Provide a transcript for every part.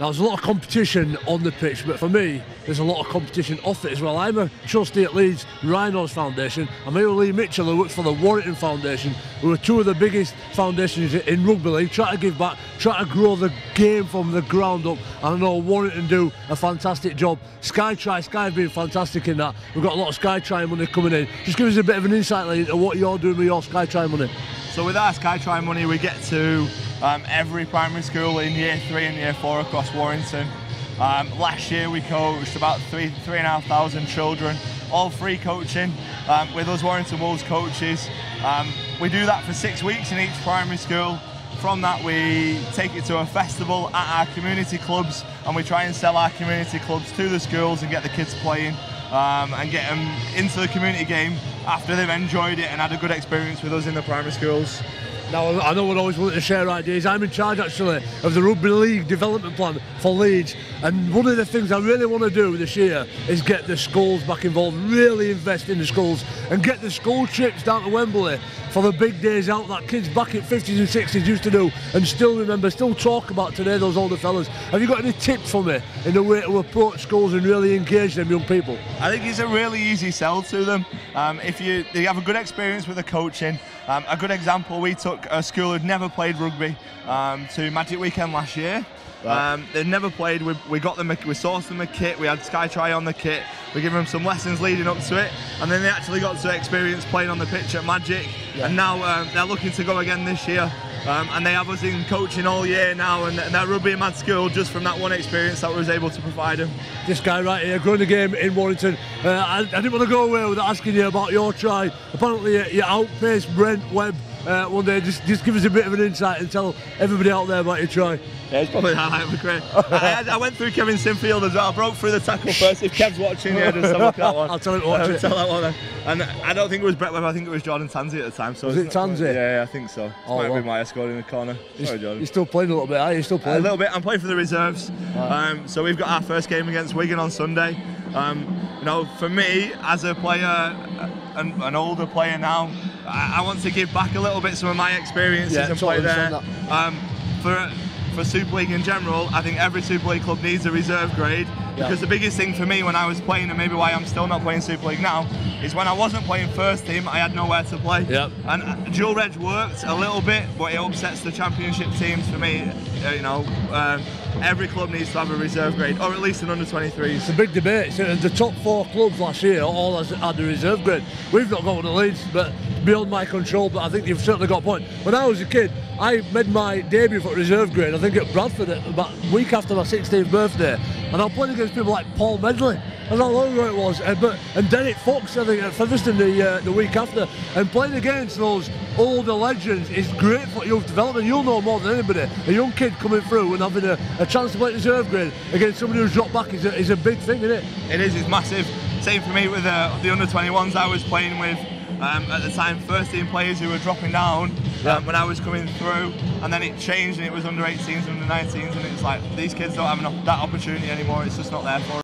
Now, there's a lot of competition on the pitch, but for me, there's a lot of competition off it as well. I'm a trustee at Leeds Rhinos Foundation. I'm here with Lee Mitchell, who works for the Warrington Foundation, who are two of the biggest foundations in rugby league, try to give back, try to grow the game from the ground up. And I know Warrington do a fantastic job. Skytry, Sky have been fantastic in that. We've got a lot of Skytry money coming in. Just give us a bit of an insight, Lee, into what you're doing with your Skytry money. So with our Skytry money, we get to um, every primary school in year three and year four across Warrington. Um, last year we coached about three, three and a half thousand children, all free coaching um, with us Warrington Wolves coaches. Um, we do that for six weeks in each primary school. From that we take it to a festival at our community clubs and we try and sell our community clubs to the schools and get the kids playing um, and get them into the community game after they've enjoyed it and had a good experience with us in the primary schools. Now, I know we're always wanting to share ideas. I'm in charge actually of the Rugby League development plan for Leeds, and one of the things I really want to do this year is get the schools back involved, really invest in the schools, and get the school trips down to Wembley for the big days out that kids back in 50s and 60s used to do, and still remember, still talk about today, those older fellas. Have you got any tips for me in the way to approach schools and really engage them young people? I think it's a really easy sell to them. Um, if you, they have a good experience with the coaching, um, a good example, we took a school who'd never played rugby um, to Magic Weekend last year. Right. Um, they'd never played. We, we got them. A, we sourced them a kit. We had Skytry on the kit. We gave them some lessons leading up to it, and then they actually got to experience playing on the pitch at Magic. Yeah. And now um, they're looking to go again this year. Um, and they have us in coaching all year now, and they're rugby mad school just from that one experience that was able to provide them. This guy right here, growing the game in Warrington. Uh, I, I, didn't want to go away without asking you about your try. Apparently, you outpaced Brent Webb uh, one day. Just, just give us a bit of an insight and tell everybody out there about your try. Yeah, it's probably highlight of the career. I, I, went through Kevin Sinfield as well. I broke through the tackle first. If Kev's watching, yeah, just have a look at that one. I'll tell him to watch uh, it. Tell that one. And I don't think it was Brent Webb. I think it was Jordan Tansey at the time. So was it Tansey? Yeah, yeah, I think so. Oh, might well. be Maya scored in the corner. Sorry, Jordan. You're still playing a little bit, are you? Still playing? A little bit. I'm playing for the reserves. Right. Um, so we've got our first game against Wigan on Sunday. Um, you know, for me as a player, an, an older player now, I, I, want to give back a little bit some of my experiences yeah, and play there. Um, for for Super League in general, I think every Super League club needs a reserve grade because the biggest thing for me when I was playing, and maybe why I'm still not playing Super League now, is when I wasn't playing first team, I had nowhere to play. Yep. And uh, dual reg worked a little bit, but it upsets the championship teams for me. Uh, you know, um, every club needs to have a reserve grade, or at least an under 23. It's a big debate. So the top four clubs last year all had a reserve grade. We've not got one of Leeds, but beyond my control. But I think you've certainly got a point. When I was a kid, I made my debut for reserve grade, I think at Bradford, about a week after my 16th birthday. And I played against people like Paul Medley. I don't know ago it was. And, but, and Derek Fox, I think, at Featherstone the, uh, the week after. And playing against those older legends is great for youth development. You'll know more than anybody. A young kid coming through and having a, a chance to play reserve grade against somebody who's dropped back is a, is a big thing, isn't it? It is, it's massive. Same for me with uh, the under 21s I was playing with um, at the time first team players who were dropping down um, when I was coming through and then it changed and it was under 18s under 19s and it's like these kids don't have enough, that opportunity anymore it's just not there for them.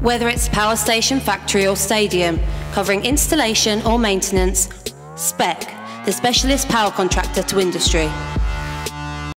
Whether it's power station, factory or stadium, covering installation or maintenance, SPEC, the specialist power contractor to industry.